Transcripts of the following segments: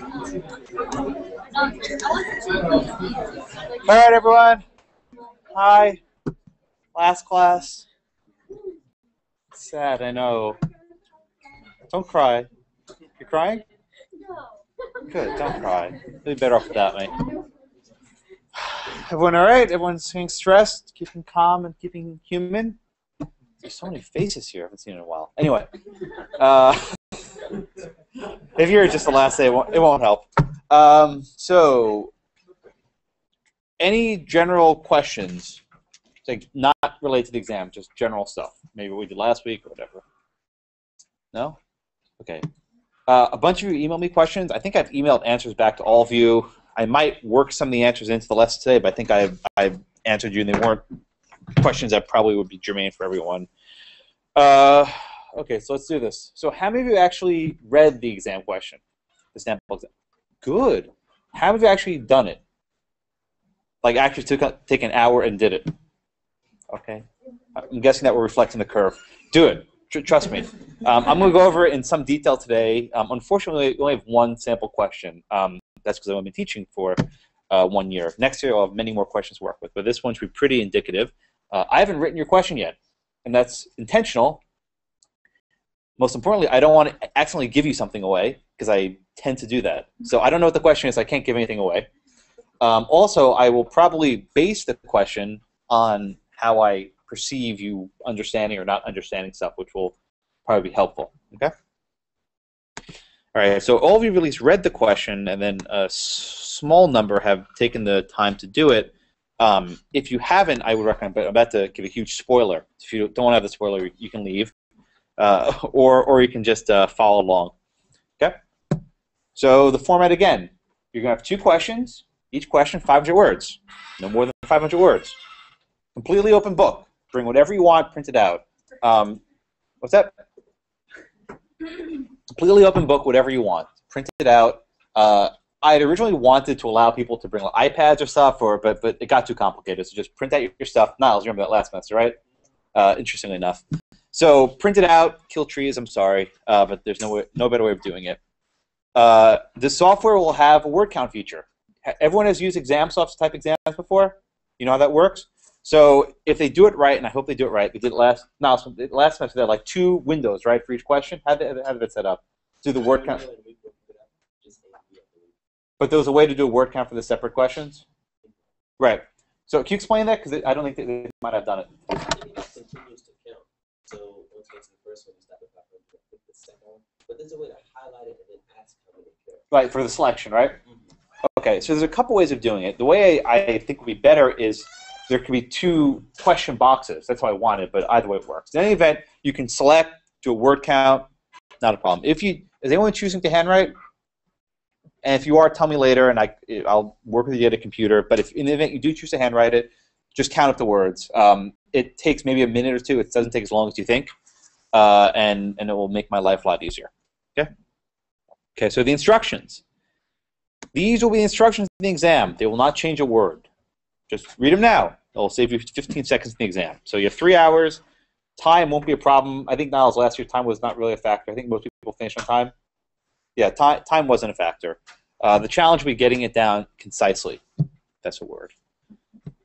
All right, everyone. Hi. Last class. Sad, I know. Don't cry. You're crying? No. Good, don't cry. You'll be better off without me. Everyone all right? Everyone's staying stressed, keeping calm, and keeping human? There's so many faces here. I haven't seen in a while. Anyway, uh, if you're just the last day, it won't, it won't help. Um, so, any general questions? Like not related to the exam, just general stuff. Maybe what we did last week or whatever. No? Okay. Uh, a bunch of you emailed me questions. I think I've emailed answers back to all of you. I might work some of the answers into the lesson today, but I think I've, I've answered you, and they weren't questions that probably would be germane for everyone. Uh, okay, so let's do this. So how many of you actually read the exam question? The sample exam? Good. How many of you actually done it? Like actually took take an hour and did it? Okay. I'm guessing that we're reflecting the curve. Do it. Tr- trust me. Um, I'm going to go over it in some detail today. Um, unfortunately, we only have one sample question. Um, that's because I've only been teaching for uh, one year. Next year, I'll have many more questions to work with, but this one should be pretty indicative. Uh, I haven't written your question yet, and that's intentional. Most importantly, I don't want to accidentally give you something away because I tend to do that. So I don't know what the question is. I can't give anything away. Um, also, I will probably base the question on how I perceive you understanding or not understanding stuff, which will probably be helpful. Okay. All right. So all of you at least read the question, and then a small number have taken the time to do it. Um, if you haven't, I would recommend. But I'm about to give a huge spoiler. If you don't want to have the spoiler, you can leave, uh, or or you can just uh, follow along. Okay. So the format again, you're gonna have two questions. Each question 500 words, no more than 500 words. Completely open book. Bring whatever you want, print it out. Um, what's that? Completely open book, whatever you want. Print it out. Uh, I had originally wanted to allow people to bring like, iPads or stuff, or but but it got too complicated. So just print out your, your stuff. Niles, you remember that last semester, right? Uh, interestingly enough. So print it out. Kill trees. I'm sorry, uh, but there's no way, no better way of doing it. Uh, the software will have a word count feature. Everyone has used ExamSoft type exams before. You know how that works. So if they do it right, and I hope they do it right, they did it last no, last semester. They had like two windows, right, for each question. How did how did it set up? Do the word count. But there was a way to do a word count for the separate questions. Right. So can you explain that? Because I don't think they might have done it. Continues to count. So once you get to the first one, you stop at 500, click the second one. But there's a way to highlight it and then ask how many care. Right for the selection, right? Mm-hmm. Okay. So there's a couple ways of doing it. The way I think would be better is there could be two question boxes. That's what I wanted, but either way it works. In any event, you can select, do a word count, not a problem. If you is anyone choosing to handwrite? And if you are, tell me later, and I I'll work with you at a computer. But if in the event you do choose to handwrite it, just count up the words. Um, it takes maybe a minute or two. It doesn't take as long as you think, uh, and and it will make my life a lot easier. Okay. Okay. So the instructions. These will be the instructions in the exam. They will not change a word. Just read them now. It'll save you 15 seconds in the exam. So you have three hours. Time won't be a problem. I think Niles last year time was not really a factor. I think most people finished on time. Yeah, time time wasn't a factor. Uh, the challenge will be getting it down concisely. That's a word.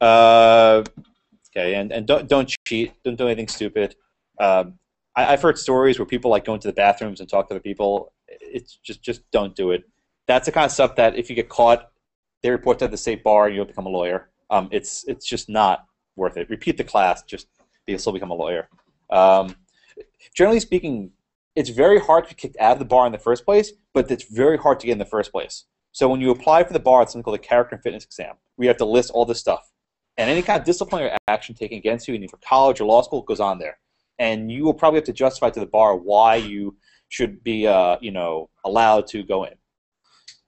Uh, okay, and, and don't don't cheat. Don't do anything stupid. Um, I, I've heard stories where people like go into the bathrooms and talk to other people. It's just just don't do it. That's the kind of stuff that if you get caught, they report to the state bar and you'll become a lawyer. Um, it's it's just not worth it. Repeat the class, just you'll still become a lawyer. Um, generally speaking, it's very hard to be kicked out of the bar in the first place, but it's very hard to get in the first place. So when you apply for the bar, it's something called a character and fitness exam. We have to list all this stuff, and any kind of disciplinary action taken against you, either for college or law school, goes on there, and you will probably have to justify to the bar why you should be, uh, you know, allowed to go in.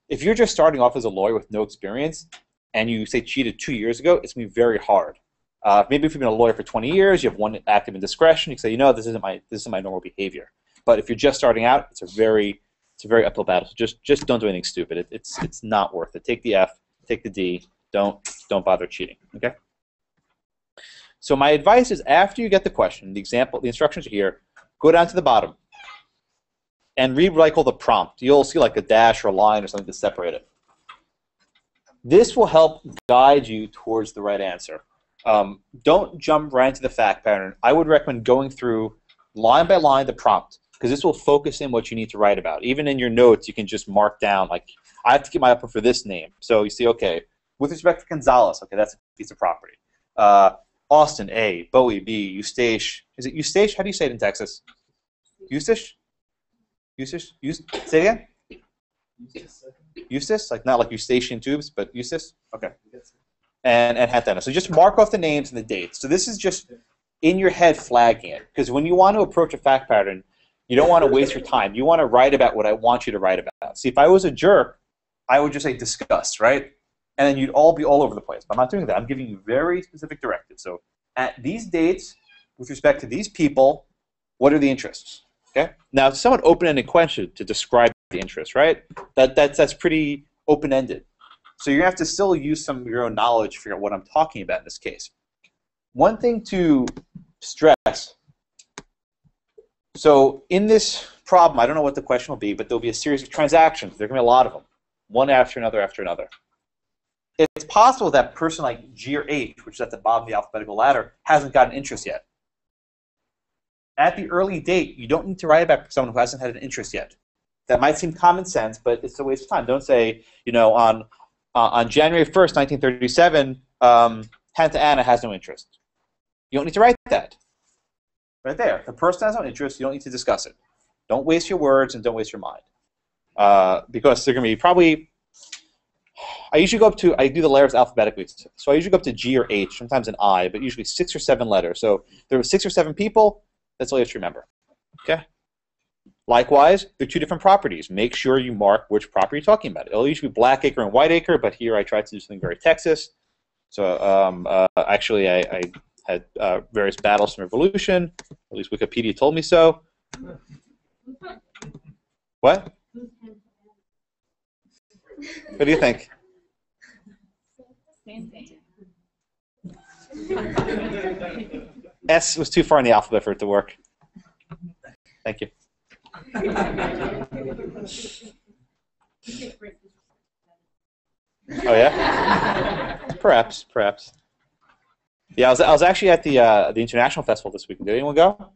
If you're just starting off as a lawyer with no experience, and you say cheated two years ago, it's to be very hard. Uh, maybe if you've been a lawyer for 20 years, you have one active indiscretion, you can say, you know, this isn't my this isn't my normal behavior. But if you're just starting out, it's a very it's a very uphill battle. So just just don't do anything stupid. It, it's it's not worth it. Take the F, take the D. Don't don't bother cheating. Okay. So my advice is after you get the question, the example, the instructions are here. Go down to the bottom. and recycle the prompt. You'll see like a dash or a line or something to separate it. This will help guide you towards the right answer. Um, don't jump right into the fact pattern. I would recommend going through line by line the prompt because this will focus in what you need to write about. Even in your notes, you can just mark down like I have to keep my upper for this name. So you see, okay, with respect to Gonzales, okay, that's a piece of property. Uh, Austin, A. Bowie, B. Eustache. Is it Eustache? How do you say it in Texas? Eustache? Eustache? Eust- say it again? Eustace? Like not like Eustachian tubes, but Eustace? Okay. And and Hatena. So just mark off the names and the dates. So this is just in your head flagging it. Because when you want to approach a fact pattern, you don't want to waste your time. You want to write about what I want you to write about. See, if I was a jerk, I would just say discuss, right? And then you'd all be all over the place. But I'm not doing that. I'm giving you very specific directives. So at these dates, with respect to these people, what are the interests? Okay. Now, it's somewhat open-ended question to describe the interests, right? That that's that's pretty open-ended. So you're gonna have to still use some of your own knowledge to figure out what I'm talking about in this case. One thing to stress. So in this problem, I don't know what the question will be, but there'll be a series of transactions. There are gonna be a lot of them, one after another after another. It's possible that person like G or H, which is at the bottom of the alphabetical ladder, hasn't gotten interest yet. At the early date, you don't need to write about someone who hasn't had an interest yet. That might seem common sense, but it's a waste of time. Don't say, you know, on uh, on January 1st, 1937, um, Anna has no interest. You don't need to write that. Right there. The person has no interest. You don't need to discuss it. Don't waste your words and don't waste your mind. Uh, because they're going to be probably. I usually go up to. I do the letters alphabetically. So I usually go up to G or H, sometimes an I, but usually six or seven letters. So there were six or seven people. That's all you have to remember. Okay? Likewise, they're two different properties. Make sure you mark which property you're talking about. It'll usually be Blackacre and Whiteacre, but here I tried to do something very Texas. So um, uh, actually, I, I had uh, various battles from Revolution. At least Wikipedia told me so. What? What do you think? Same thing. S was too far in the alphabet for it to work. Thank you. Oh yeah. Perhaps, perhaps. Yeah, I was, I was actually at the uh, the international festival this weekend. Did anyone go?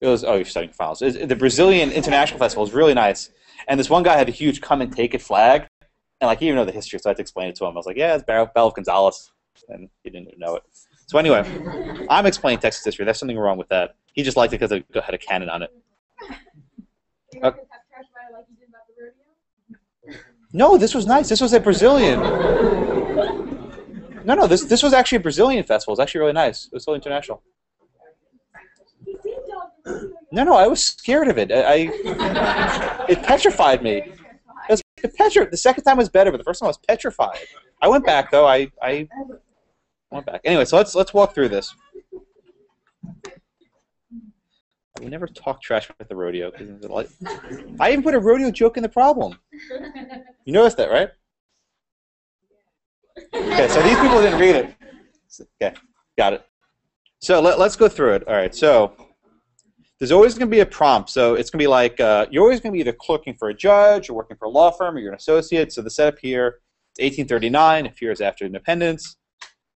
It was oh, you're studying files. It, the Brazilian international festival was really nice, and this one guy had a huge "come and take it" flag, and like he didn't know the history, so I had to explain it to him. I was like, "Yeah, it's Bell of Gonzales," and he didn't know it. So anyway, I'm explaining Texas history. There's something wrong with that. He just liked it because it had a cannon on it. Uh, guys have trash fire like you did about the rodeo? No, this was nice. This was a Brazilian. No, no, this this was actually a Brazilian festival. It was actually really nice. It was still international. He seemed all the No, no, I was scared of it. I, I it petrified me. Petri- The second time was better, but the first time I was petrified. I went back though. I, I went back. Anyway, so let's let's walk through this. We never talk trash about the rodeo. I even put a rodeo joke in the problem. You noticed that, right? Okay, so these people didn't read it. Okay, got it. So let, let's go through it. All right, so there's always going to be a prompt. So it's going to be like uh, you're always going to be either clerking for a judge or working for a law firm or you're an associate. So the setup here, it's 1839, a few years after independence.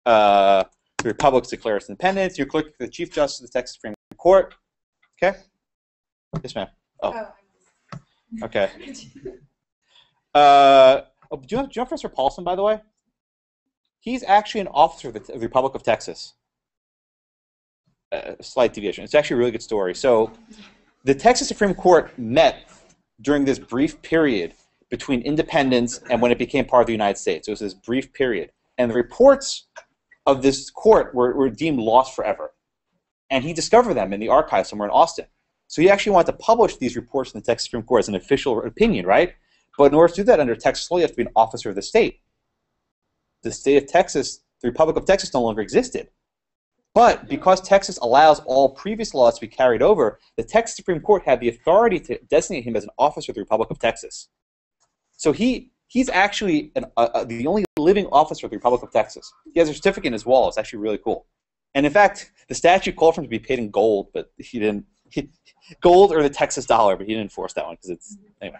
Uh, the Republic declares independence. You're clerking for the Chief Justice of the Texas Supreme Court. Okay? Yes, ma'am. Oh. Okay. Uh, oh, do, you know, do you know Professor Paulson, by the way? He's actually an officer of the, of the Republic of Texas. Uh, slight deviation. It's actually a really good story. So, the Texas Supreme Court met during this brief period between independence and when it became part of the United States. It was this brief period. And the reports of this court were, were deemed lost forever. And he discovered them in the archive somewhere in Austin. So he actually wanted to publish these reports in the Texas Supreme Court as an official opinion, right? But in order to do that under Texas law, you have to be an officer of the state. The state of Texas, the Republic of Texas no longer existed. But because Texas allows all previous laws to be carried over, the Texas Supreme Court had the authority to designate him as an officer of the Republic of Texas. So he he's actually an, uh, uh, the only living officer of the Republic of Texas. He has a certificate in his wall. It's actually really cool. And in fact, the statute called for him to be paid in gold, but he didn't gold or the Texas dollar, but he didn't enforce that one because it's anyway.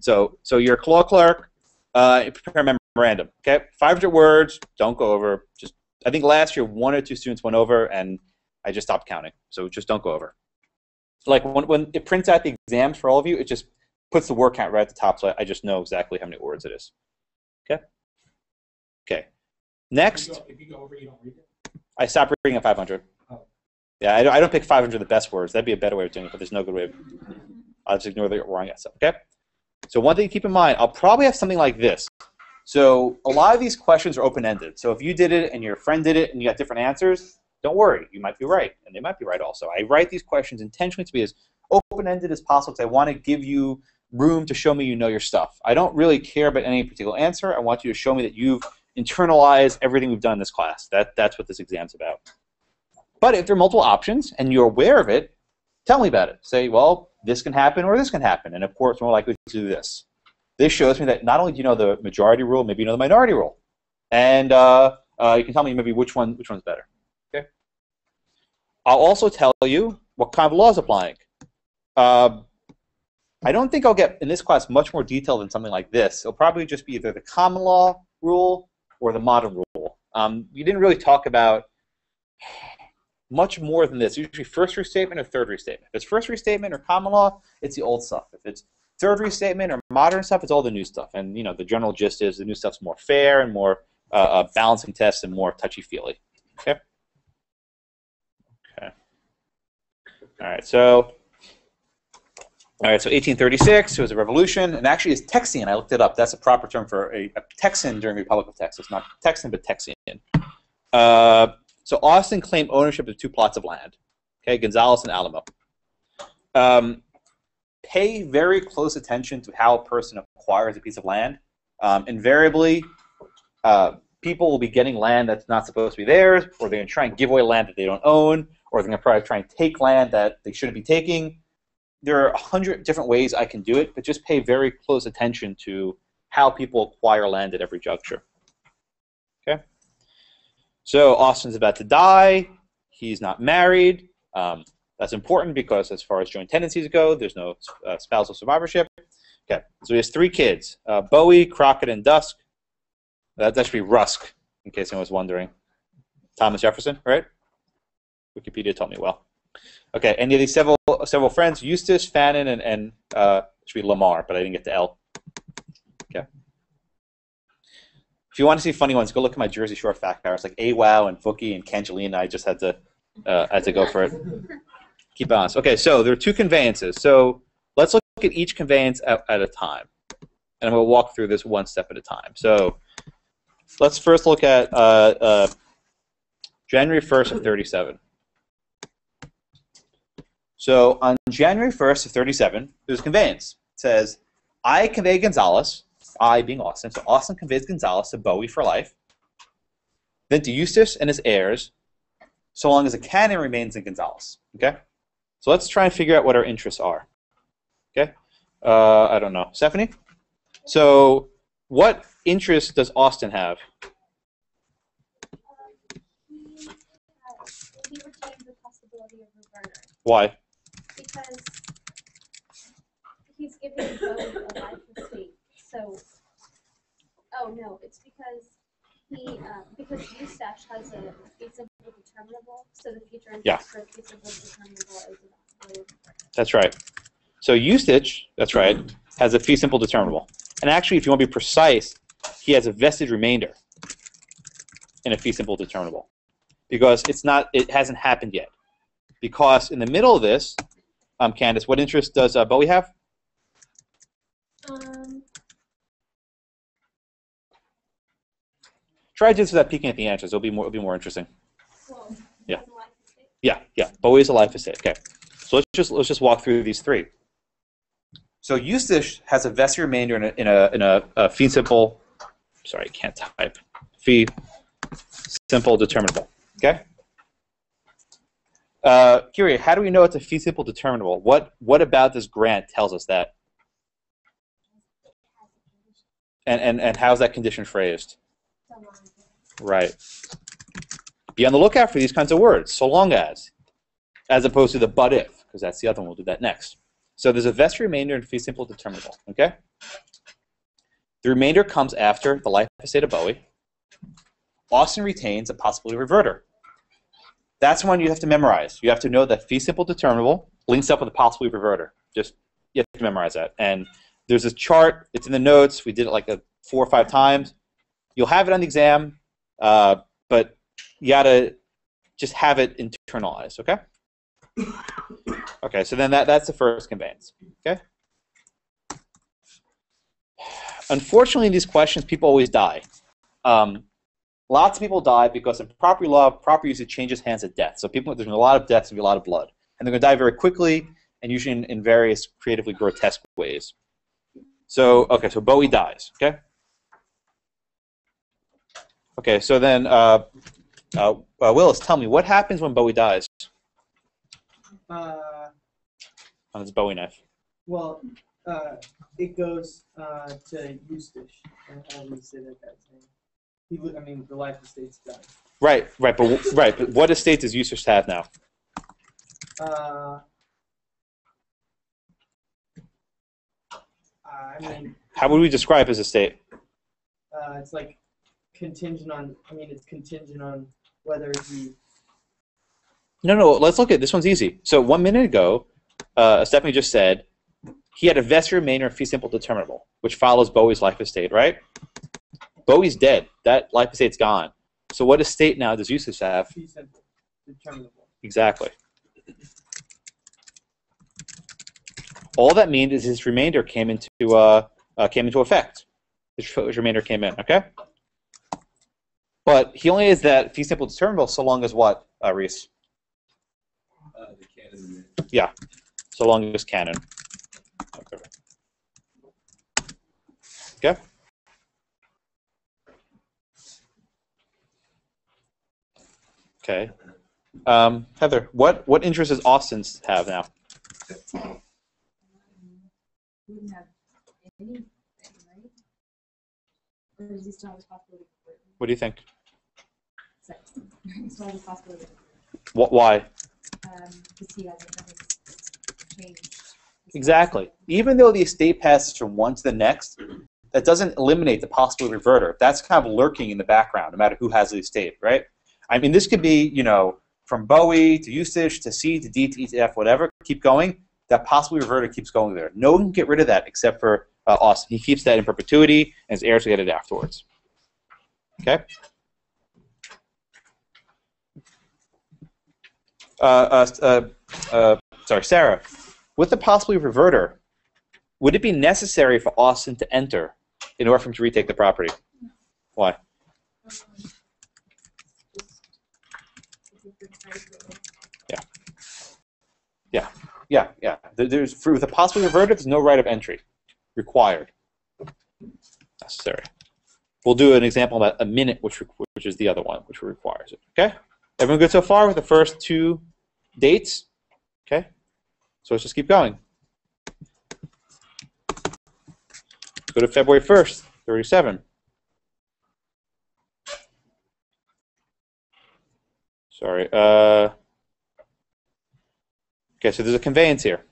So so you're a law clerk. Uh, prepare a memorandum. Okay, 500 words. Don't go over. Just I think last year one or two students went over, and I just stopped counting. So just don't go over. Like when when it prints out the exams for all of you, it just puts the word count right at the top, so I, just know exactly how many words it is. Okay. Okay. Next. If you go, if you go over, you don't read it. I stopped reading at 500. Oh. Yeah, I don't, I don't pick 500 the best words. That'd be a better way of doing it, but there's no good way of. I'll just ignore the wrong stuff. Okay. So one thing to keep in mind, I'll probably have something like this. So a lot of these questions are open-ended. So if you did it and your friend did it and you got different answers, don't worry, you might be right, and they might be right also. I write these questions intentionally to be as open-ended as possible because I want to give you room to show me you know your stuff. I don't really care about any particular answer. I want you to show me that you've internalized everything we've done in this class. That, that's what this exam's about. But if there are multiple options and you're aware of it, tell me about it. Say, well, this can happen or this can happen, and of course, more likely to do this. This shows me that not only do you know the majority rule, maybe you know the minority rule, and uh, uh, you can tell me maybe which one which one's better. Okay. I'll also tell you what kind of law is applying. Uh, I don't think I'll get in this class much more detail than something like this. It'll probably just be either the common law rule or the modern rule. Um, we didn't really talk about much more than this. Usually first restatement or third restatement. If it's first restatement or common law, it's the old stuff. If it's third restatement or modern stuff, it's all the new stuff. And you know, the general gist is the new stuff's more fair and more uh, uh, balancing tests and more touchy-feely. Okay. Okay. All right. So. All right, so 1836 it was a revolution, and actually it's Texian. I looked it up. That's a proper term for a, a Texan during the Republic of Texas, not Texan, but Texian. Uh, so Austin claimed ownership of two plots of land, okay, Gonzales and Alamo. Um, pay very close attention to how a person acquires a piece of land. Um, invariably, uh, people will be getting land that's not supposed to be theirs, or they're going to try and give away land that they don't own, or they're going to try and take land that they shouldn't be taking there are a hundred different ways I can do it, but just pay very close attention to how people acquire land at every juncture. Okay. So Austin's about to die. He's not married. Um, that's important because as far as joint tendencies go, there's no uh, spousal survivorship. Okay. So he has three kids: uh, Bowie, Crockett, and Dusk. That, should be Rusk, in case anyone was wondering. Thomas Jefferson, right? Wikipedia told me well. Okay, and these several several friends, Eustace, Fannin, and, and uh, should be Lamar, but I didn't get to L. Okay. If you want to see funny ones, go look at my Jersey Shore fact powers, like AWOW and Fookie and Cangelina. I just had to uh, had to go for it. Okay, so there are two conveyances. So let's look at each conveyance at, at a time, and I'm going to walk through this one step at a time. So let's first look at uh, uh, January 1st of 37. So on January 1st of 37, there's a conveyance. It says, I convey Gonzales, I being Austin, so Austin conveys Gonzales to Bowie for life, then to Eustace and his heirs, so long as a canon remains in Gonzales. Okay? So let's try and figure out what our interests are. Okay? Uh, I don't know. Stephanie? So what interest does Austin have? Why? because he's giving Bowie a life estate. So, oh no, it's because he uh, because Eustache has a fee simple determinable, so the future interest Yeah. for fee simple determinable is a possibility of reverter. That's right. So Eustace, that's right, has a fee simple determinable. And actually, if you want to be precise, he has a vested remainder in a fee simple determinable. Because it's not it hasn't happened yet. Because in the middle of this, um, Candace, what interest does uh, Bowie have? Try to do this without peeking at the answers. It'll be more it'll be more interesting. well, Yeah. Yeah, yeah. Bowie's a life estate. Okay. So let's just let's just walk through these three. So Eustace has a vested remainder in a in a in a, a fee simple. Sorry, I can't type. Fee simple determinable. Okay. Uh, how do we know it's a fee simple determinable? What what about this grant tells us that? And and and how's that condition phrased? So long as- Right. Be on the lookout for these kinds of words, so long as, as opposed to the but if. because that's the other one. We'll do that next. So there's a vest remainder and fee simple determinable. Okay. The remainder comes after the life estate of Bowie. Austin retains a possibility reverter. That's one you have to memorize. You have to know that fee simple determinable links up with a possibility reverter. Just you have to memorize that. And there's a chart. It's in the notes. We did it like a four or five times. You'll have it on the exam, uh, but you gotta just have it internalized. Okay. Okay. So then that that's the first conveyance. Okay. Unfortunately, in these questions, people always die. Um, lots of people die because in property law, property usage changes hands at death. So people, there's a lot of deaths, be a lot of blood, and they're going to die very quickly and usually in, in various creatively grotesque ways. So okay, so Bowie dies. Okay. Okay, so then uh, uh, uh, Willis, tell me what happens when Bowie dies Uh, on his Bowie knife. well, uh, it goes uh, to Eustace. and How do say that name? He, I mean, the life estate's done. Right, right, but right, but what estate does Eustace have now? Uh, I mean, How would we describe his estate? uh, it's like contingent on. I mean, it's contingent on whether he. No, no. Let's look at this one's easy. So one minute ago, uh, Stephanie just said he had a vested remainder of fee simple determinable, which follows Bowie's life estate, right? Bowie's dead. That life estate's gone. So what estate now does Eustace have? Fee simple, determinable. Exactly. All that means is his remainder came into uh, uh, came into effect. His, his remainder came in. Okay. But he only has that fee simple determinable so long as what, uh, Reese? Uh. Yeah. So long as canon. Okay. Okay. Okay. Um, Heather, what what interest does Austin's have now? Wouldn't have anything, right? Or he still What do you think? sex? He still has a possibility, What? Why? um, because he hasn't, changed. Exactly. Even though the estate passes from one to the next, that doesn't eliminate the possible reverter. That's kind of lurking in the background, no matter who has the estate, right? I mean, this could be, you know, from Bowie to Eustace to C to D to E to F, whatever. Keep going. That possible reverter keeps going there. No one can get rid of that except for uh, Austin. He keeps that in perpetuity, and his heirs will get it afterwards. Okay. Uh, uh, uh, uh, sorry, Sarah. With the possibly reverter, would it be necessary for Austin to enter in order for him to retake the property? Why? Yeah, yeah. Yeah, yeah. There's for with a possibly reverter, there's no right of entry required. Necessary. We'll do an example about a minute, which which is the other one, which requires it. Okay. Everyone good so far with the first two dates? Okay. So let's just keep going. Go to February 1st, 37. Sorry. Uh, okay, so there's a conveyance here.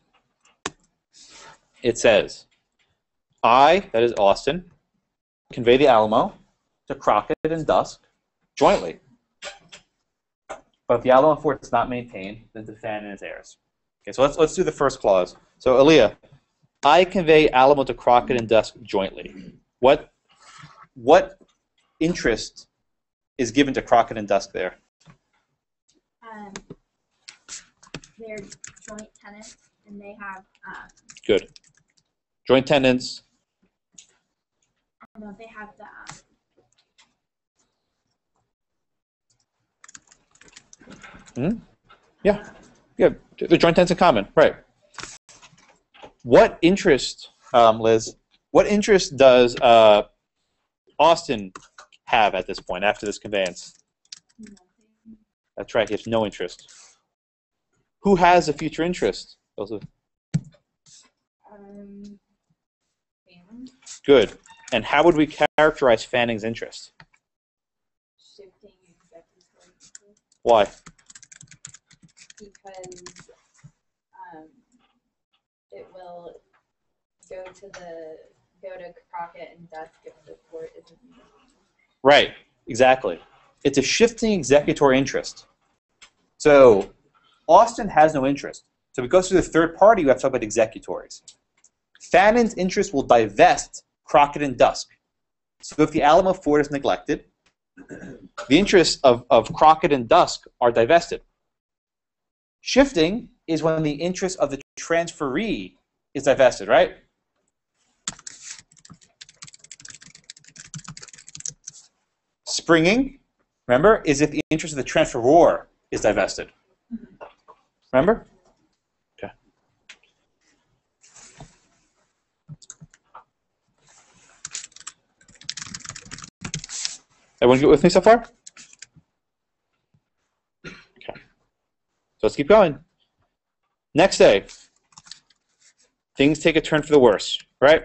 It says, I, that is Austin, convey the Alamo to Crockett and Dusk jointly. But if the Alamo fort is not maintained, then to Fan and his heirs. Okay, so let's let's do the first clause. So Aaliyah, I convey Alamo to Crockett and Dusk jointly. What what interest is given to Crockett and Dusk there? Um, they're joint tenants and they have, um, Good. Joint tenants. I don't know, they have the, um, Yeah, the joint tenants in common, right? What interest, um, Liz? What interest does uh, Austin have at this point after this conveyance? That's right. He has no interest. Who has a future interest? Elsa? Um, Good. And how would we characterize Fannin's interest? shifting Why? because, um, it will go to the go to Crockett and Dusk if the court isn't. Right, exactly. It's a shifting executory interest. So Austin has no interest. So if it goes to the third party, you have to talk about executories. Fannin's interest will divest Crockett and Dusk. So if the Alamo Ford is neglected, the interests of, of Crockett and Dusk are divested. Shifting is when the interest of the transferee is divested, right? Springing, remember, is if the interest of the transferor is divested. Remember? Everyone get with me so far? Okay. So let's keep going. Next day, things take a turn for the worse, right?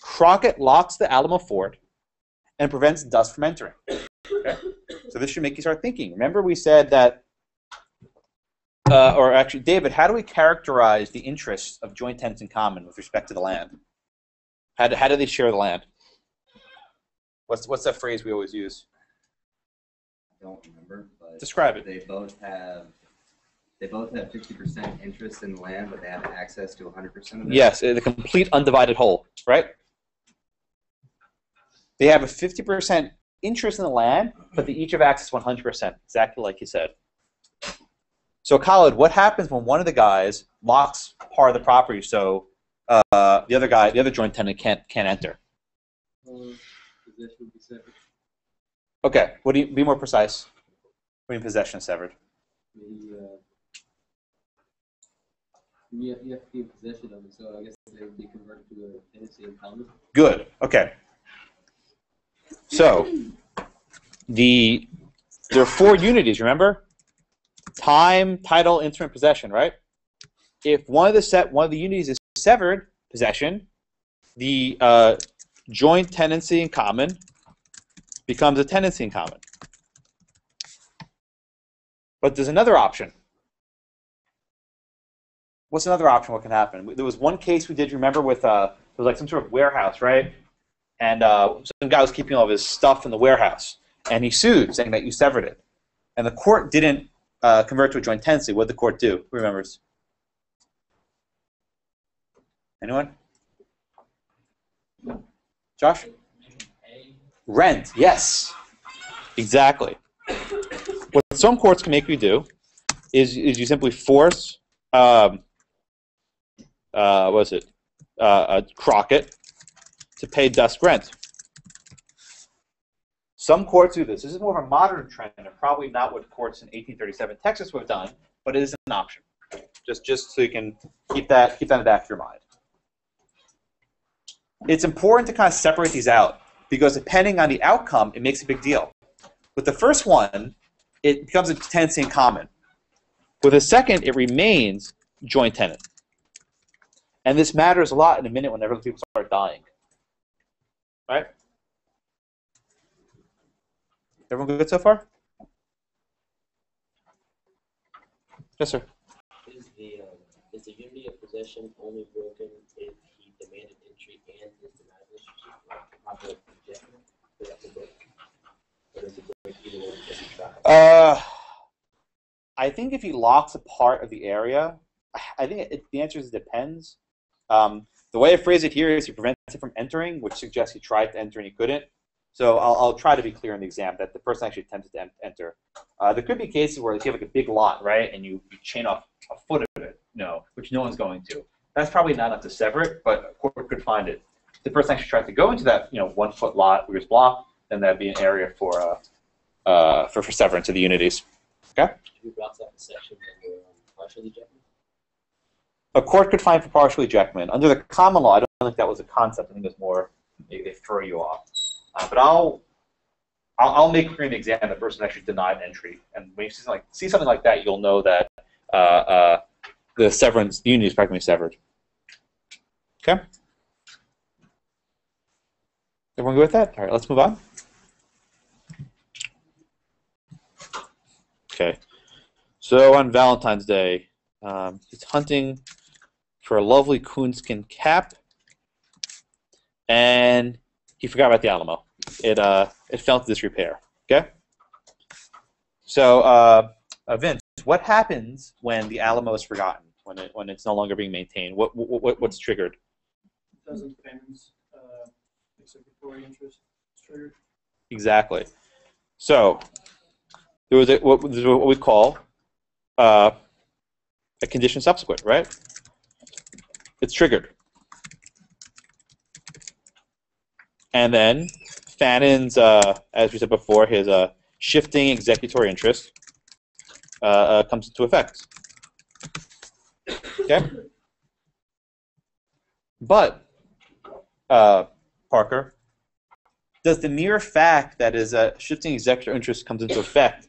Crockett locks the Alamo Fort and prevents Dusk from entering. Okay? So this should make you start thinking. Remember we said that, uh, or actually, David, how do we characterize the interests of joint tenants in common with respect to the land? How do, how do they share the land? What's, what's that phrase we always use? I don't remember, but Describe it. they both have they both have fifty percent interest in the land, but they have access to hundred percent of it. Yes, uh, the complete undivided whole, right? They have a 50% interest in the land, but they each have access to 100%, exactly like you said. So, Khalid, what happens when one of the guys locks part of the property so uh, the other guy, the other joint tenant, can't can't enter? Uh, possession would be separate. Okay, what do you be more precise? What do you mean possession severed? The, uh, you have, you have to be in possession of it, so I guess they would be converted to a tenancy in common. Good. Okay. So the there are four unities. Remember, time, title, instrument, possession. Right. If one of the set one of the unities is severed, possession, the uh, joint tenancy in common becomes a tenancy in common. But there's another option. What's another option? What can happen? There was one case we did remember with uh, there was like some sort of warehouse, right? and uh, some guy was keeping all of his stuff in the warehouse, and he sued, saying that you severed it. And the court didn't uh, convert to a joint tenancy. What did the court do? Who remembers? Anyone? Josh? Rent, yes. Exactly. What some courts can make you do is, is you simply force, um, uh, what is it, uh, a Crockett to pay Dusk rent. Some courts do this. This is more of a modern trend and probably not what courts in 1837 Texas would have done, but it is an option. Just just so you can keep that keep that in the back of your mind. It's important to kind of separate these out because depending on the outcome, it makes a big deal. With the first one, it becomes a tenancy in common. With the second, it remains joint tenant. And this matters a lot in a minute whenever people start dying. Right? Everyone good so far? Yes, sir. Is the um, is the unity of possession only broken if he demanded Uh, I think if he locks a part of the area, I think it, the answer is it depends. Um, the way I phrase it here is he prevents it from entering, which suggests he tried to enter and he couldn't. So I'll, I'll try to be clear in the exam that the person actually attempted to enter. Uh, there could be cases where if you have like a big lot, right, and you, you chain off a foot of it, you know, which no one's going to. That's probably not enough to sever it, but a court could find it. The person actually tried to go into that, you know, one foot lot where it's blocked, then that'd be an area for uh, uh, for, for severance of the unities. Who brought up the section that were um? A court could find for partial ejectment. Under the common law, I don't think that was a concept. I think it was more maybe they throw you off. Uh, but I'll, I'll I'll make clear in the exam the person actually denied entry. And when you see something like, see something like that, you'll know that uh, uh, the severance the unity is practically severed. Okay. Everyone good with that? All right, let's move on. Okay. So on Valentine's Day, um, it's hunting for a lovely coonskin cap, and he forgot about the Alamo. It uh, it fell into disrepair. Okay. So, uh, Vince, what happens when the Alamo is forgotten? When it when it's no longer being maintained? What what, what what's triggered? Doesn't interest trigger? Exactly. So there was a, what, what we call uh, a condition subsequent, right? It's triggered. And then Fannin's, uh, as we said before, his uh, shifting executory interest uh, uh, comes into effect. Okay? But, uh, Parker, does the mere fact that is a shifting executor interest comes into effect,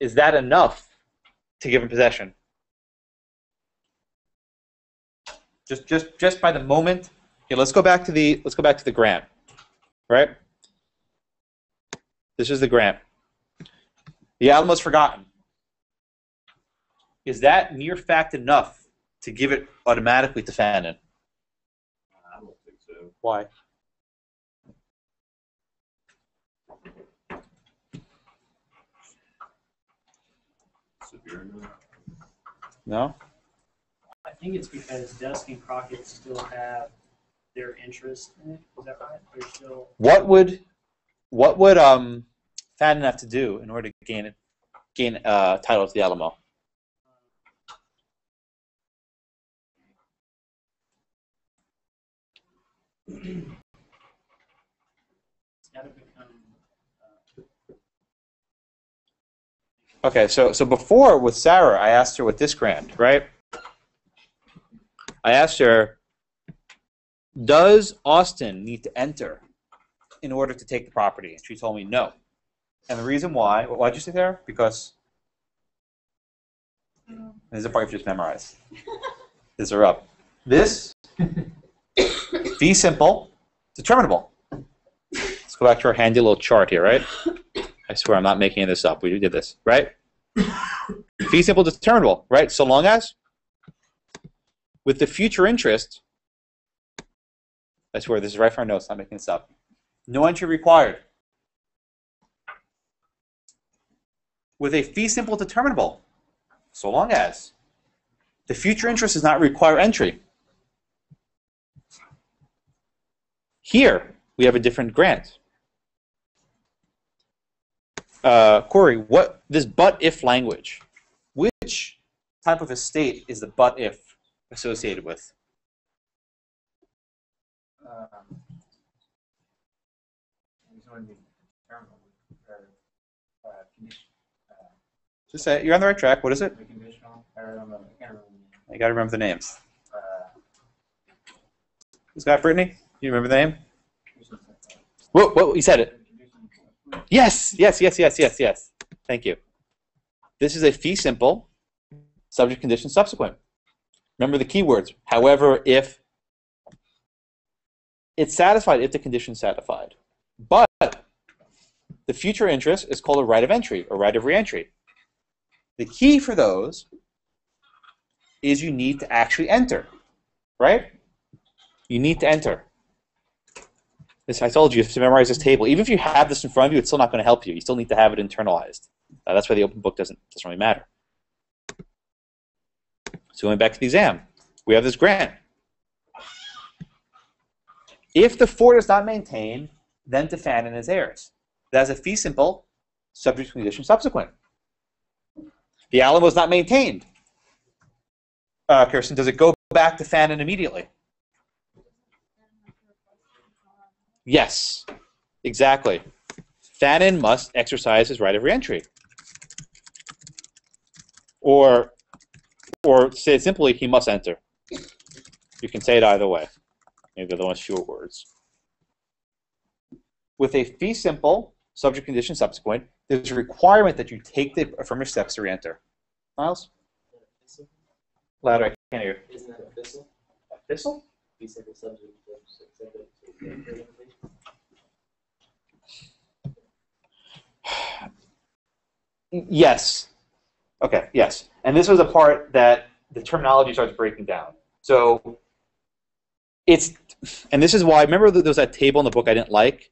is that enough to give him possession? Just just just by the moment. Okay, let's go back to the let's go back to the grant. Right? This is the grant. The Alamo's forgotten. Is that mere fact enough to give it automatically to Fannin? I don't think so. Why? No? I think it's because Dusk and Crockett still have their interest in it, is that right? They're still, What would what would um Fannin have to do in order to gain it gain uh, title to the Alamo? it's gotta become, uh, Okay, so so before with Sarah, I asked her with this grant, right? I asked her, does Austin need to enter in order to take the property? And she told me no. And the reason why, why'd you say there? Because this is a part you've just memorized. These are up. This, fee simple, determinable. Let's go back to our handy little chart here, right? I swear I'm not making this up. We did this, right? Fee simple determinable, right? So long as with the future interest, I swear this is right from our notes, not making this up. No entry required. With a fee simple determinable, so long as the future interest does not require entry. Here, we have a different grant. Uh, Corey, what this but if language? Which type of a state is the but if associated with? Um, There's one in terminal, or, uh, uh, Just say it. You're on the right track. What is it? the conditional, or, I don't know, I can't remember. the name. I got to remember the names. Uh, This guy, Brittany. You remember the name? uh, Whoa, whoa! You said it. Yes, yes, yes, yes, yes, yes. Thank you. This is a fee simple, subject condition subsequent. Remember the keywords. However, if it's satisfied, if the condition is satisfied. But the future interest is called a right of entry or right of reentry. The key for those is you need to actually enter, right? You need to enter. This, I told you, you to memorize this table. Even if you have this in front of you, it's still not going to help you. You still need to have it internalized. Uh, that's why the open book doesn't, doesn't really matter. So going back to the exam, we have this grant. If the fort is not maintained, then to Fannin his heirs. That is a fee simple, subject to condition subsequent. The Alamo is not maintained. Uh, Kirsten, does it go back to Fannin immediately? Yes, exactly. Fannin must exercise his right of reentry. Or, or say it simply, he must enter. You can say it either way. Maybe the other one's fewer words. With a fee simple, subject condition subsequent, there's a requirement that you take the affirmative steps to reenter. Miles? Louder, I can't hear. Isn't that a thistle? A Thistle? Fee simple subject, subject to executive. Yes. Okay, yes. And this was a part that the terminology starts breaking down. So it's, and this is why, remember that there was that table in the book I didn't like?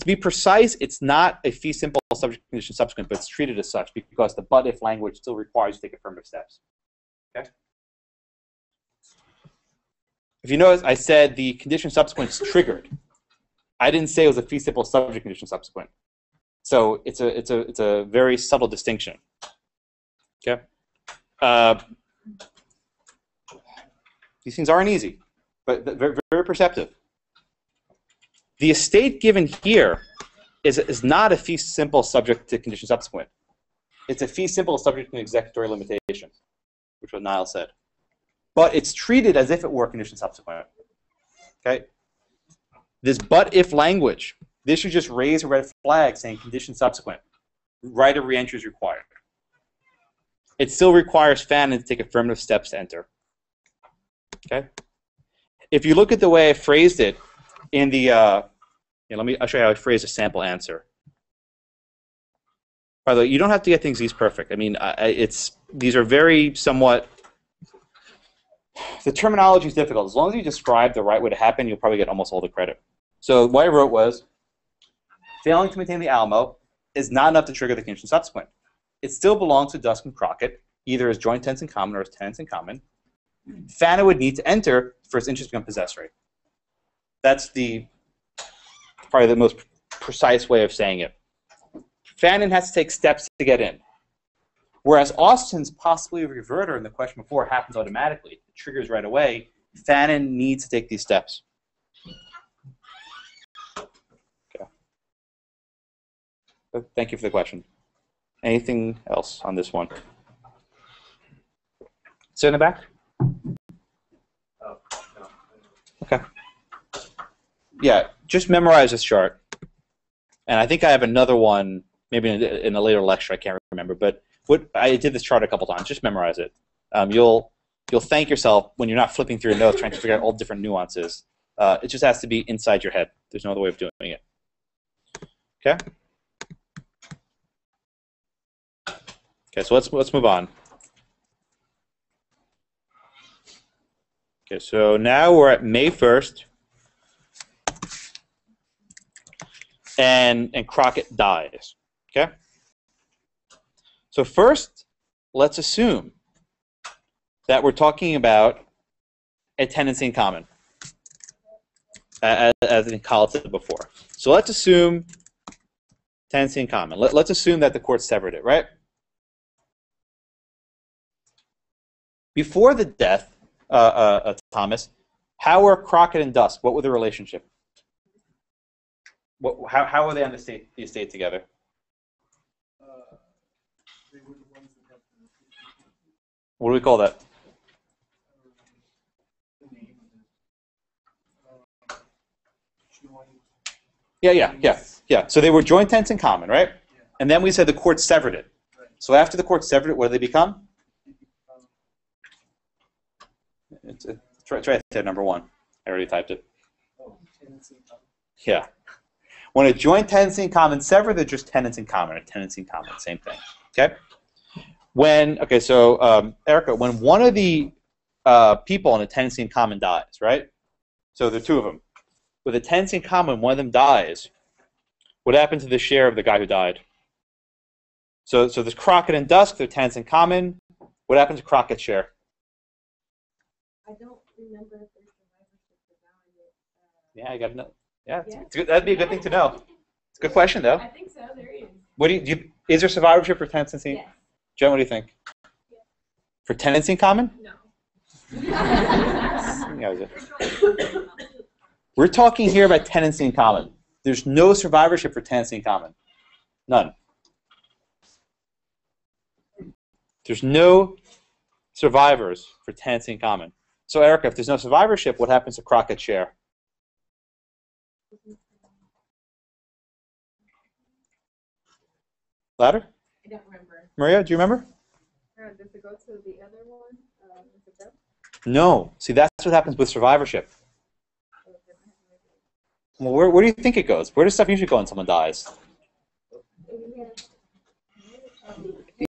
To be precise, it's not a fee simple subject condition subsequent, but it's treated as such because the but if language still requires you to take affirmative steps. Okay? If you notice, I said the condition subsequent is triggered. I didn't say it was a fee simple subject condition subsequent. So it's a it's a it's a very subtle distinction. Okay. Uh, these things aren't easy, but very, very perceptive. The estate given here is, is not a fee simple subject to condition subsequent. It's a fee simple subject to an executory limitation, which what Niall said. But it's treated as if it were condition subsequent. Okay? This but if language, this should just raise a red flag saying condition subsequent. Right of reentry is required. It still requires Fannin to take affirmative steps to enter. Okay? If you look at the way I phrased it in the, uh, yeah, let me, I'll show you how I phrased a sample answer. By the way, you don't have to get things these perfect. I mean, I- it's these are very somewhat. The terminology is difficult. As long as you describe the right way to happen, you'll probably get almost all the credit. So what I wrote was, failing to maintain the Alamo is not enough to trigger the condition subsequent. It still belongs to Dusk and Crockett, either as joint tenants in common or as tenants in common. Fannin would need to enter for its interest to become possessory. That's the probably the most precise way of saying it. Fannin has to take steps to get in. Whereas Austin's possibly a reverter in the question before happens automatically. It triggers right away. Fannin needs to take these steps. Thank you for the question. Anything else on this one? Sit in the back. Okay. Yeah, just memorize this chart. And I think I have another one, maybe in a, in a later lecture. I can't remember, but what I did this chart a couple times. Just memorize it. Um, you'll you'll thank yourself when you're not flipping through your notes trying to figure out all the different nuances. Uh, it just has to be inside your head. There's no other way of doing it. Okay. Okay, so let's let's move on. Okay, so now we're at May 1st. And, and Crockett dies. Okay? So first, let's assume that we're talking about a tenancy in common, as, as in Kyle said before. So let's assume tenancy in common. Let, let's assume that the court severed it, right? Before the death, uh, uh, Thomas, how were Crockett and Dusk? What were the relationship? What, how, how were they on the estate, the estate together? They were the ones that had the, What do we call that? the name of it. Joint. Yeah, yeah, yeah, yeah. So they were joint tenants in common, right? And then we said the court severed it. So after the court severed it, what do they become? Um, It's, it's right, right there, number one. I already typed it. oh, tenancy in common. Yeah. When a joint tenancy in common sever, they're just tenants in common, or tenancy in common, same thing. Okay. When okay, so um, Erica, when one of the uh, people in a tenancy in common dies, right? So there are two of them. With a tenancy in common, one of them dies. What happened to the share of the guy who died? So, so there's Crockett and Dusk. They're tenants in common. What happened to Crockett's share? I don't remember if there's survivorship for that. Uh. Yeah, I got to know. Yeah, it's, Yeah. it's good. that'd be a good thing to know. It's a good question, though. I think so, there is. What do you, do you is there survivorship for tenancy? Yes. Jen, what do you think? For tenancy in common? No. It? We're talking here about tenancy in common. There's no survivorship for tenancy in common. None. There's no survivors for tenancy in common. So, Erica, if there's no survivorship, what happens to Crockett's share? Louder? I don't remember. Maria, do you remember? Uh, does it go to the other one? Um, is it them? No. See, that's what happens with survivorship. Well, where, where do you think it goes? Where does stuff usually go when someone dies?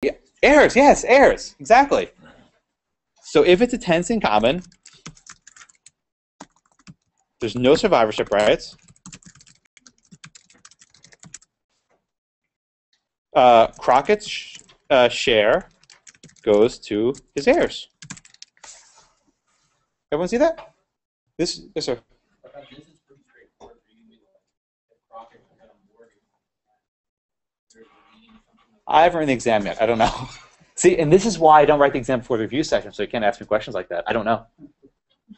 Yeah, heirs, yes, heirs, exactly. So if it's a tenancy in common, there's no survivorship rights. Uh, Crockett's sh- uh, share goes to his heirs. Everyone see that? This, yes, sir. I haven't written the exam yet. I don't know. See, and this is why I don't write the exam before the review session, so you can't ask me questions like that. I don't know.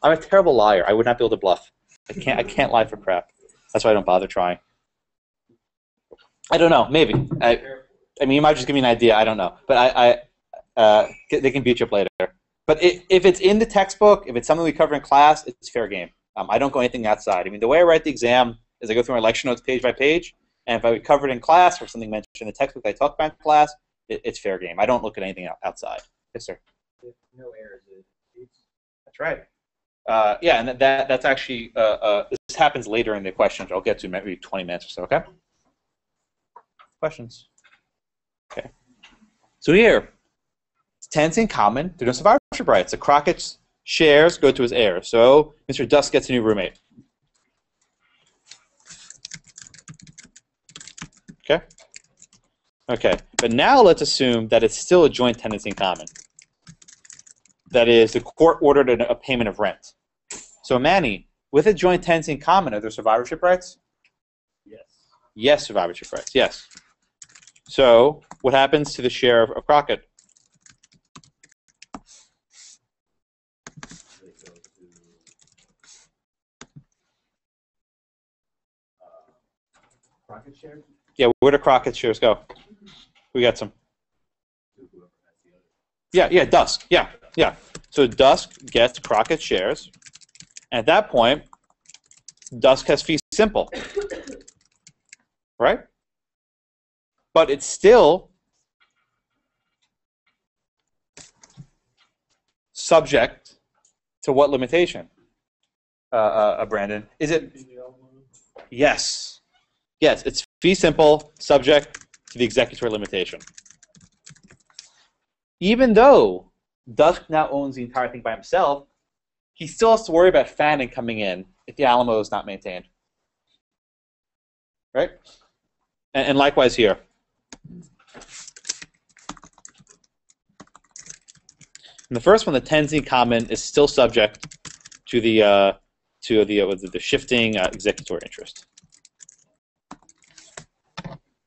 I'm a terrible liar. I would not be able to bluff. I can't. I can't lie for crap. That's why I don't bother trying. I don't know. Maybe. I, I mean, you might just give me an idea. I don't know. But I, I uh, they can beat you up later. But i if it's in the textbook, if it's something we cover in class, it's fair game. Um, I don't go anything outside. I mean, the way I write the exam is I go through my lecture notes page by page, and if I cover it in class or something mentioned in the textbook I talk about in class, it, it's fair game. I don't look at anything out- outside. Yes, sir. If no errors, That's right. Uh, yeah, and that that's actually uh, uh, this happens later in the questions. I'll get to maybe 20 minutes or so. Okay. Questions. Okay. So here, it's tenants in common. There's no survivorship rights. The Crockett's shares go to his heirs. So Mr. Dusk gets a new roommate. Okay. Okay. But now let's assume that it's still a joint tenancy in common. That is, the court ordered a, a payment of rent. So Manny, with a joint tenancy in common, are there survivorship rights? Yes. Yes, survivorship rights. Yes. So what happens to the share of, of Crockett? They go to, uh, Crockett share Yeah, where do Crockett's shares go? Who got some? to whoever has the other. Yeah, yeah, Dusk. Yeah, yeah. So Dusk gets Crockett shares. And at that point, Dusk has fee simple. Right? But it's still subject to what limitation? Uh, uh, uh, Brandon, is it? Yes, yes. It's fee simple, subject to the executory limitation. Even though Dusk now owns the entire thing by himself, he still has to worry about Fannin coming in if the Alamo is not maintained. Right? And, and likewise here. In the first one, the Tenzing common is still subject to the uh, to the uh, the shifting uh, executory interest.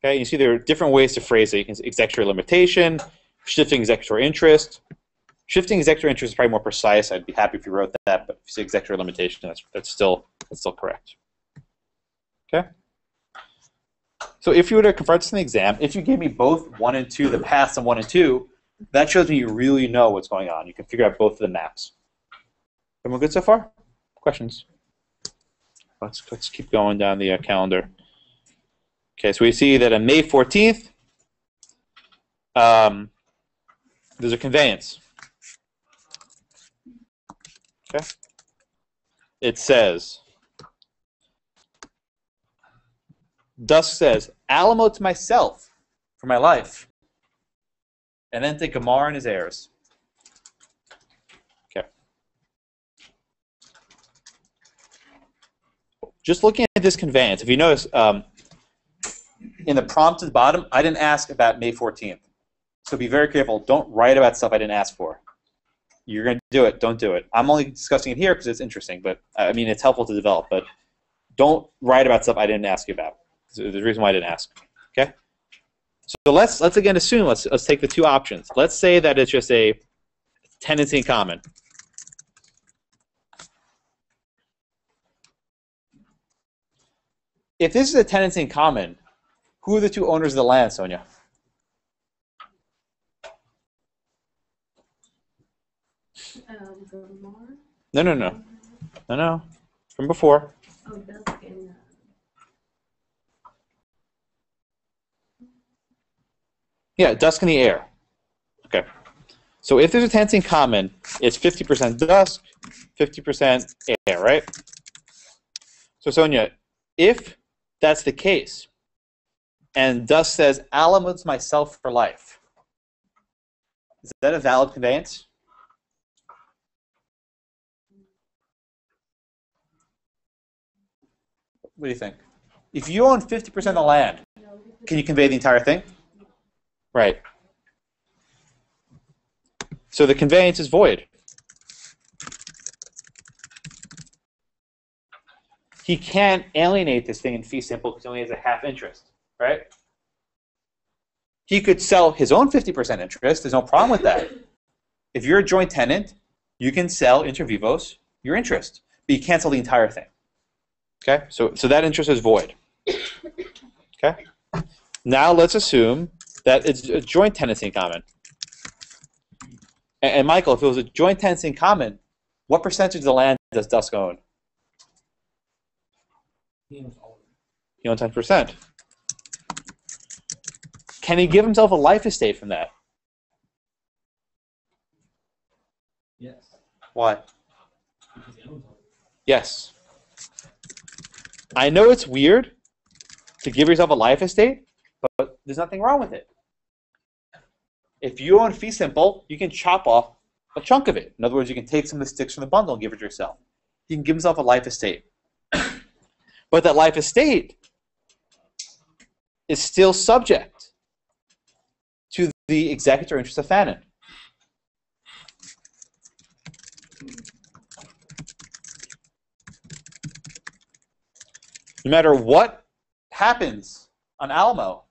Okay, you see there are different ways to phrase it. You can say executory limitation, shifting executory interest. Shifting executory interest is probably more precise. I'd be happy if you wrote that, but if you say executory limitation, that's that's still that's still correct. Okay. So if you were to convert this in the exam, if you gave me both one and two, the paths on one and two, that shows me you really know what's going on. You can figure out both of the maps. Everyone good so far? Questions? Let's let's keep going down the uh, calendar. Okay, so we see that on May 14th, um, there's a conveyance. Okay. It says, Dusk says, Alamo to myself for my life. And then to Gamar and his heirs. Okay. Just looking at this conveyance, if you notice, um, in the prompt at the bottom, I didn't ask about May 14th. So be very careful. Don't write about stuff I didn't ask for. You're going to do it. Don't do it. I'm only discussing it here because it's interesting, but I mean, it's helpful to develop. But don't write about stuff I didn't ask you about. There's a reason why I didn't ask. Okay. So let's let's again assume let's let's take the two options. Let's say that it's just a tenancy in common. If this is a tenancy in common, who are the two owners of the land, Sonia? Um, No, no, no, no, no. From before. oh, Dusk and, uh, Yeah, dusk in the air. Okay. So if there's a tenancy in common, it's 50% dusk, 50% heir, right? So Sonia, if that's the case, and thus says, Alamuds myself for life. Is that a valid conveyance? What do you think? If you own 50% of the land, can you convey the entire thing? Right. So the conveyance is void. He can't alienate this thing in fee simple because he only has a half interest right? He could sell his own 50% interest. There's no problem with that. If you're a joint tenant, you can sell inter vivos your interest, but you can't sell the entire thing. Okay, so so that interest is void. Okay. Now let's assume that it's a joint tenancy in common. And, and Michael, if it was a joint tenancy in common, what percentage of the land does Dusk own? He owns all of it. He owns 10%. Can he give himself a life estate from that? Yes, Why? because he owns all of it. Yes. I know it's weird to give yourself a life estate, but there's nothing wrong with it. If you own fee simple, you can chop off a chunk of it. In other words, you can take some of the sticks from the bundle and give it to yourself. You can give yourself a life estate. but that life estate is still subject to the executory interest of Fannin. No matter what happens on Alamo,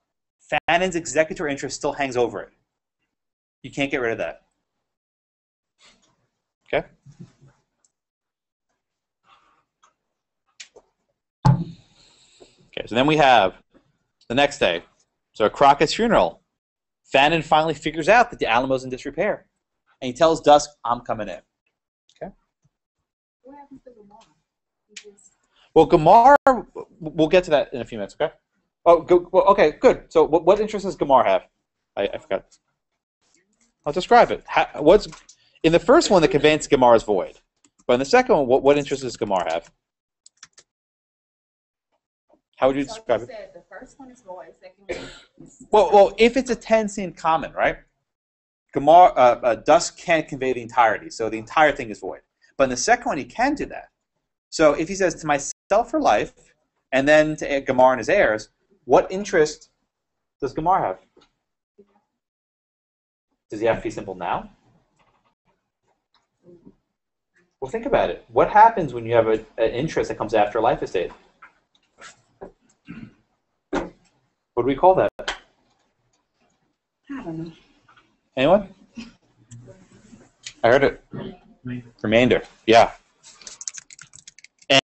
Fannin's executory interest still hangs over it. You can't get rid of that. Okay? Okay, so then we have the next day. So Crockett's funeral, Fannin finally figures out that the Alamo's in disrepair. And he tells Dusk, I'm coming in. Okay. what happens to Lamar? He just Well, Gamar, we'll get to that in a few minutes, okay? Oh, go, well, okay, good. So, what, what interest does Gamar have? I, I forgot. I'll describe it. Ha, what's in the first one? The conveyance Gamar is void, but in the second one, what, what interest does Gamar have? How would you So describe you it? the first one is second one is. Well, well, if it's a tenancy in common, right? Gamar, uh, uh, Dusk can't convey the entirety, so the entire thing is void. But in the second one, he can do that. So if he says to myself for life, and then to Gamar and his heirs, what interest does Gamar have? Does he have fee simple now? Well, think about it. What happens when you have a- an interest that comes after a life estate? What do we call that? I don't know. Anyone? I heard it. Remainder. Yeah.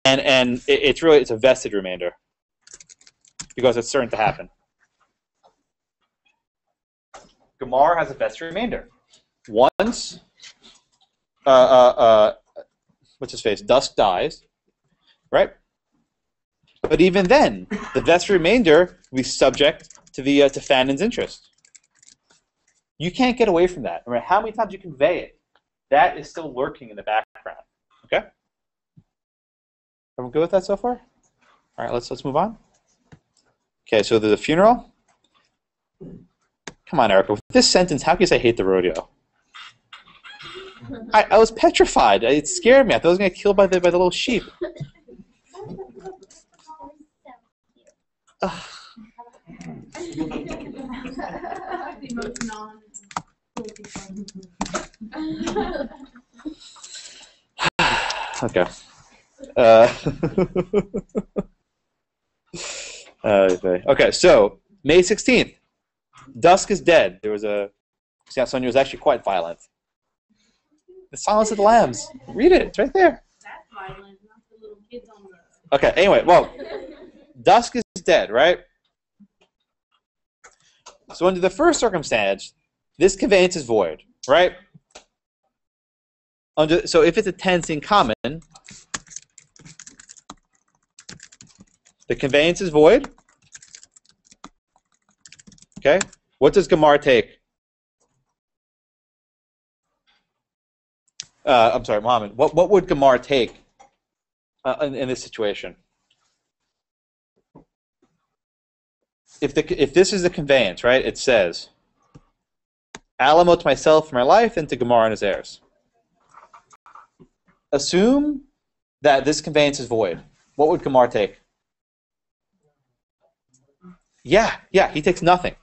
And and it, it's really it's a vested remainder because it's certain to happen. Gamar has a vested remainder. Once, uh, uh, uh, what's his face? Dusk dies, right? But even then, the vested remainder will be subject to the uh, to Fannin's interest. You can't get away from that. No matter how many times you convey it, that is still lurking in the background. Okay? Everyone good with that so far? All right, let's let's move on. Okay, so there's a funeral. Come on, Erica. With this sentence, how can you say hate the rodeo? I, I was petrified. It scared me. I thought I was gonna get killed by the by the little sheep. Ugh. the most non. Okay. Uh, uh, okay, so May 16th. Dusk is dead. There was a. Sonia was actually quite violent. The Silence of the Lambs. Read it. It's right there. That's violent, not the little kids on the. Okay, anyway, well, Dusk is dead, right? So under the first circumstance, this conveyance is void, right? Under, so if it's a tense in common, the conveyance is void. Okay, what does Gamar take? Uh, I'm sorry, Mohammed. What what would Gamar take uh, in, in this situation? If the if this is the conveyance, right? It says Alamo to myself for my life, and to Gamar and his heirs. Assume that this conveyance is void. What would Gamar take? Yeah, yeah, he takes nothing.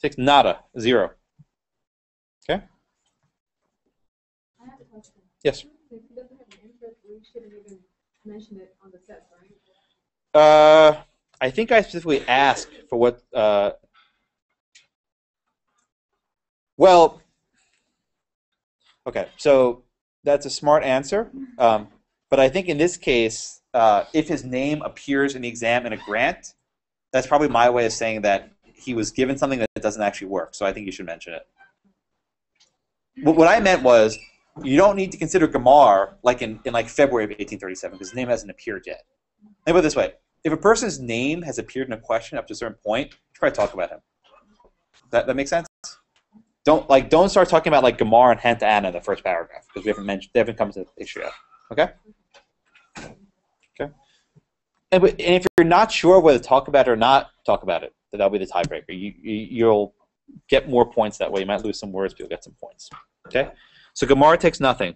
Takes nada, zero. I have a question. Yes. If he doesn't have an interest, we shouldn't even mention it on the test, right? Uh, I think I specifically asked for what. Uh, well, okay, so that's a smart answer. Um, but I think in this case, uh, if his name appears in the exam in a grant, that's probably my way of saying that he was given something that doesn't actually work. So I think you should mention it. What, I meant was, you don't need to consider Gamar like in, in like February of 1837 because his name hasn't appeared yet. Think about it this way: if a person's name has appeared in a question up to a certain point, try to talk about him. That that makes sense. Don't like don't start talking about like Gamar and Santa Anna in the first paragraph because we haven't mentioned they haven't come to the picture yet. Okay. Okay. And, and if you're not sure whether to talk about it or not, talk about it. That'll be the tiebreaker. You, you you'll get more points that way. You might lose some words, but you'll get some points. Okay. So Gamar takes nothing.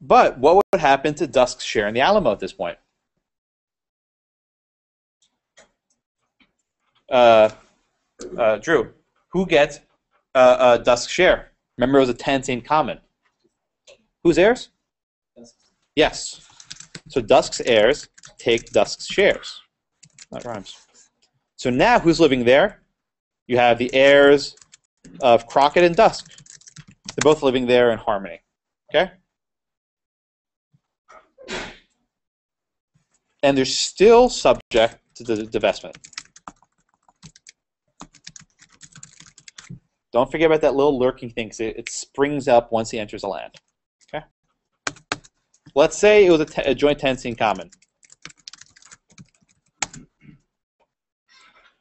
But what would happen to Dusk's share in the Alamo at this point? Uh, uh, Drew, who gets uh, uh, Dusk's share? Remember, it was a 10 in common. Who's heirs? Yes. So Dusk's heirs take Dusk's shares. That rhymes. So now, who's living there? You have the heirs of Crockett and Dusk. They're both living there in harmony. Okay? And they're still subject to the divestment. Don't forget about that little lurking thing, 'cause it, it springs up once he enters the land. Okay? Let's say it was a, a joint tenancy in common.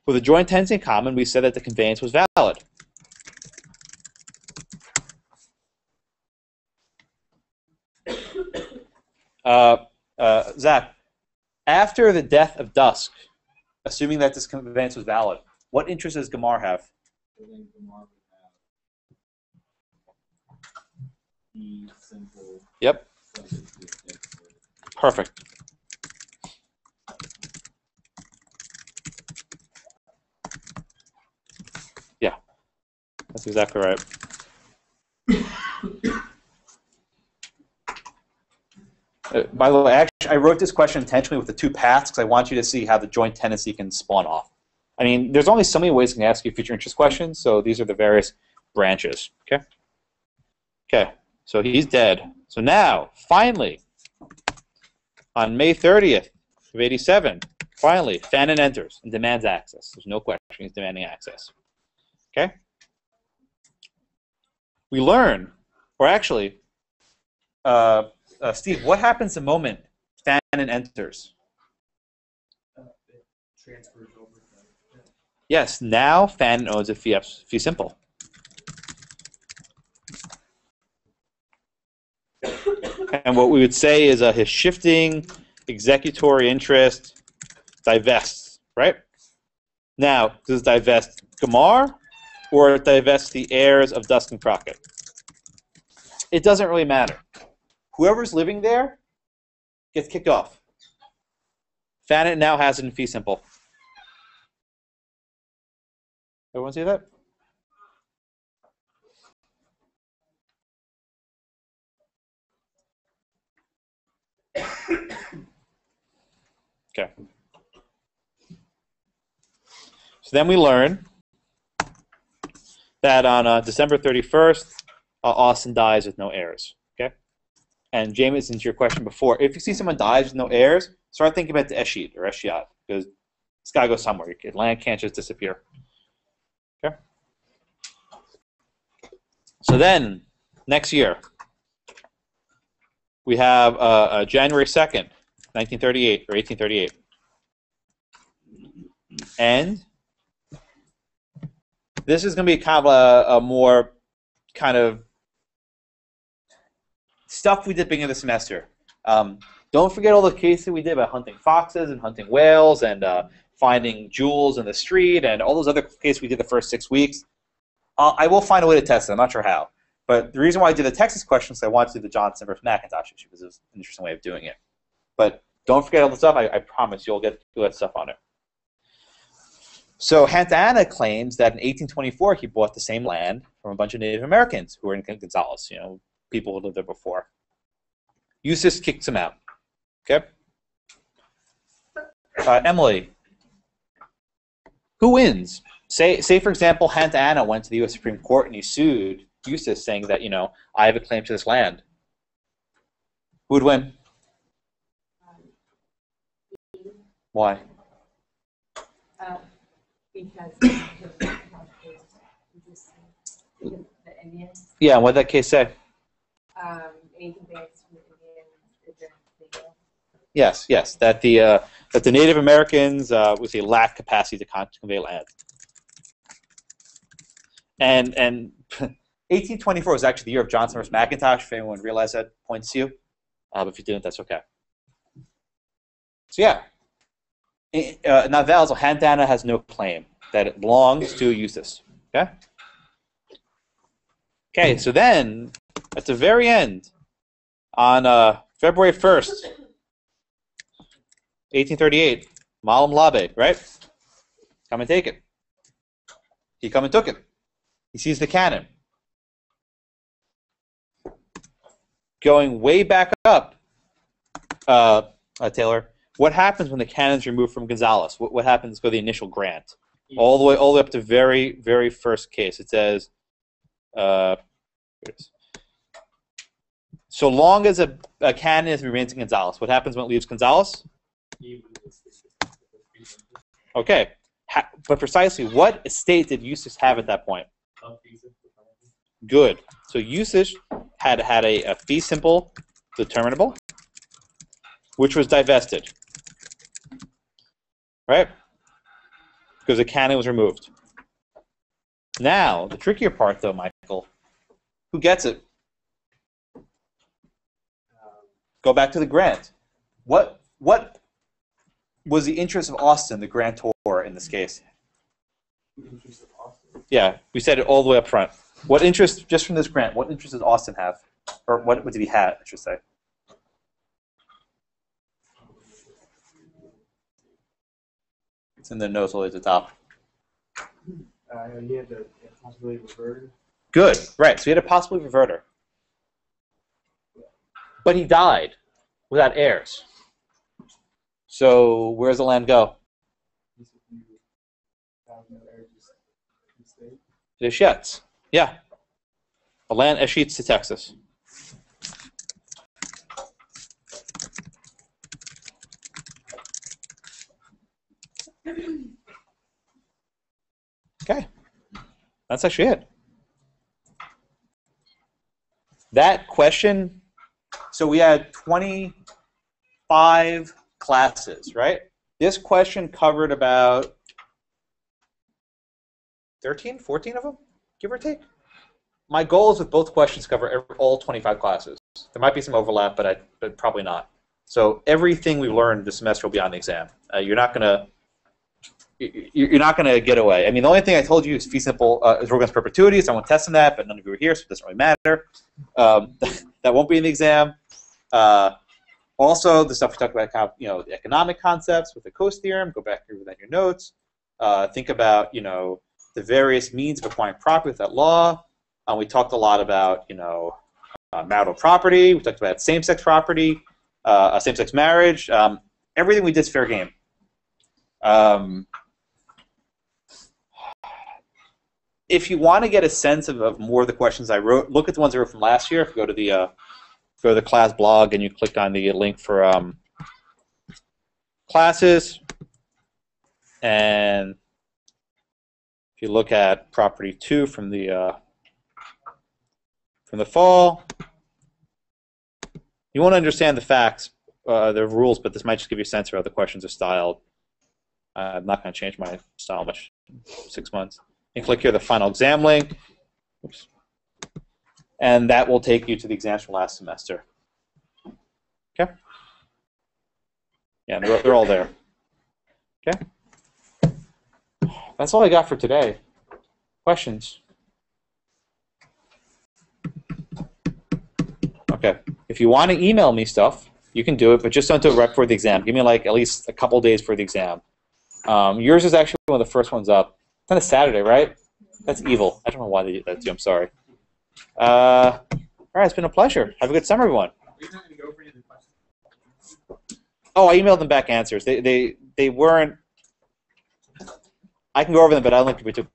With a joint tenancy in common, we said that the conveyance was valid. Uh, uh, Zach, after the death of Dusk, assuming that this conveyance was valid, what interest does Gamar have? So then Gamar would have the simple. Yep. subject to the text or- Perfect. Yeah, that's exactly right. Uh, by the way, actually, I wrote this question intentionally with the two paths because I want you to see how the joint tenancy can spawn off. I mean, there's only so many ways you can ask you future interest questions, so these are the various branches. Okay. Okay. So he's dead. So now, finally, on May 30th of 87, finally, Fannin enters and demands access. There's no question he's demanding access. Okay? We learn, or actually, uh, uh, Steve, what happens the moment Fannin enters? Yes, now Fannin owns a fee, fee simple. And what we would say is uh, his shifting executory interest divests, right? Now, does divest Gamar or divest the heirs of Dusk and Crockett? It doesn't really matter. Whoever's living there gets kicked off. Fannin now has it in fee simple. Everyone see that? Okay. So then we learn that on uh, December 31st, uh, Austin dies with no heirs. And Jameson, to your question before, if you see someone dies with no heirs, start thinking about the Eshit or Eshiat, because this guy goes somewhere. Your land can't just disappear. Okay? So then, next year, we have uh, uh, January 2nd, 1938 or 1838. And this is going to be kind of a, a more kind of stuff we did beginning of the semester. Um, don't forget all the cases we did about hunting foxes and hunting whales and uh, finding jewels in the street and all those other cases we did the first six weeks. Uh, I will find a way to test it. I'm not sure how. But the reason why I did the Texas question is I wanted to do the Johnson versus McIntosh issue because it was an interesting way of doing it. But don't forget all the stuff. I, I promise you'll get you'll get stuff on it. So Hannah claims that in 1824 he bought the same land from a bunch of Native Americans who were in Gonzales, you know, people who lived there before. Eustace kicks him out. Okay. Uh, Emily, who wins? Say, say for example, Santa Anna went to the U.S. Supreme Court and he sued Eustace, saying that you know I have a claim to this land. Who would win? Why? Uh, because the Indians, Yeah, what did that case say? Um, the. Yes, yes, that the uh, that the Native Americans uh, with a lack capacity to con- convey land. And and 1824 was actually the year of Johnson versus McIntosh. If anyone realized that, points to you. Uh, but if you didn't, that's okay. So yeah, uh, Naval, so Santa Anna has no claim that it belongs to Eustace. Okay. Okay, so then at the very end, on uh, February 1st, 1838, Molon Labe, right? Come and take it. He come and took it. He sees the cannon. Going way back up, uh, uh, Taylor, what happens when the cannon's removed from Gonzales? What, what happens for the initial grant? All the way, all the way up to very, very first case. It says, uh, here it is. So long as a, a is remains in Gonzales, what happens when it leaves Gonzales? Okay, ha- but precisely what estate did Eustace have at that point? Good. So Eustace had had a, a fee simple determinable, which was divested. Right? Because the cannon was removed. Now, the trickier part, though, Michael, who gets it? Go back to the grant. What what was the interest of Austin, the grantor, in this case? Yeah, we said it all the way up front. What interest, just from this grant, what interest does Austin have? Or what, what did he have, I should say? It's in the notes all the way at the top. Uh, he had the possibility of reverted. Good, right. So he had a possibly reverter. But he died without heirs. So where does the land go? To Deschutes. Yeah. The land escheats to Texas. Okay. That's actually it. That question, so we had 25 classes, right? This question covered about 13, 14 of them, give or take. My goal is with both questions cover every, all 25 classes. There might be some overlap, but I, but probably not. So everything we learned this semester will be on the exam. Uh, you're not gonna you- you're not gonna get away. I mean, the only thing I told you is fee simple uh, is Rogan's perpetuity. So I won't test on that, but none of you were here, so it doesn't really matter. Um, that won't be in the exam. Uh, also, the stuff we talked about, you know, the economic concepts with the Coase theorem. Go back through that in your notes. Uh, think about, you know, the various means of acquiring property with that law. Uh, we talked a lot about, you know, uh, marital property. We talked about same-sex property, uh, same-sex marriage. Um, everything we did is fair game. Um, if you want to get a sense of, of more of the questions I wrote, look at the ones I wrote from last year. If you go to the uh, go to the class blog and you click on the link for um, classes, and if you look at property two from the uh, from the fall, you won't understand the facts, uh, the rules, but this might just give you a sense of how the questions are styled. Uh, I'm not going to change my style much. Six months. And click here the final exam link. Oops. And that will take you to the exams from last semester. Okay? Yeah, they're, they're all there. Okay? That's all I got for today. Questions? Okay. If you want to email me stuff, you can do it, but just don't do it right before the exam. Give me like at least a couple days for the exam. Um, yours is actually one of the first ones up. It's on a Saturday, right? That's evil. I don't know why they did that to you. I'm sorry. Uh, all right, it's been a pleasure. Have a good summer, everyone. Oh, I emailed them back answers. They they they weren't. I can go over them, but I don't think we took.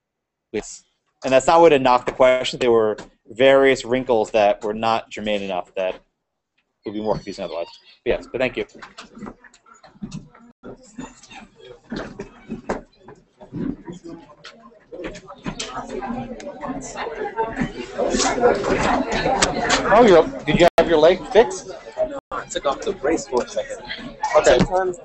And that's not what to knock the question. They were various wrinkles that were not germane enough that would be more confusing otherwise. But yes, but thank you. Oh, you did you have your leg fixed? I took off the brace for a second. Okay. Sometimes